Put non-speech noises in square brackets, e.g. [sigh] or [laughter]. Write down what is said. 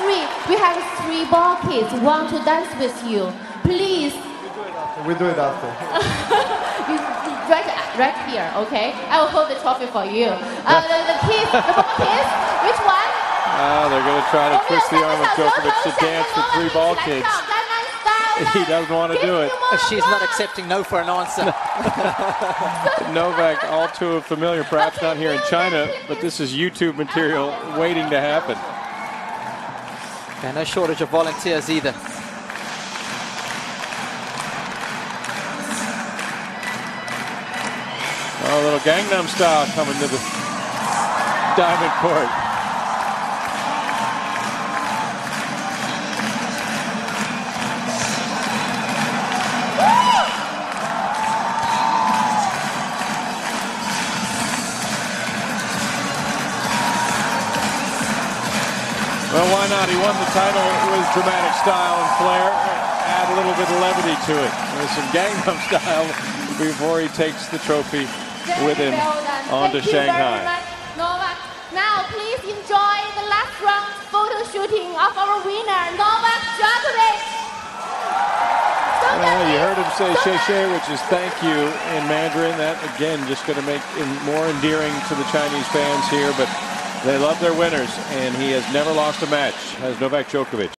three. We have three ball kids want to dance with you. Please. We do it after. We do it after. right, right here, okay? I will hold the trophy for you. Uh, the, the kids, the ball [laughs] kids, which one? Uh, they're going to try to oh, twist the arm of Djokovic to dance with three ball kids. [laughs] He doesn't want to do it. She's not accepting no for an answer. [laughs] Novak, all too familiar, perhaps not here in China, but this is YouTube material waiting to happen. Yeah, no shortage of volunteers either. Oh, a little Gangnam style coming to the diamond court. Well, why not? He won the title with dramatic style and flair. Add a little bit of levity to it with some Gangnam [laughs] style before he takes the trophy with him on to Thank you very Shanghai. Novak. Now, please enjoy the last round photo shooting of our winner, Novak Djokovic. Well, you heard him say "Shay Shay," which is thank you in Mandarin. That again just going to make him more endearing to the Chinese fans here. But they love their winners, and he has never lost a match. Has Novak Djokovic.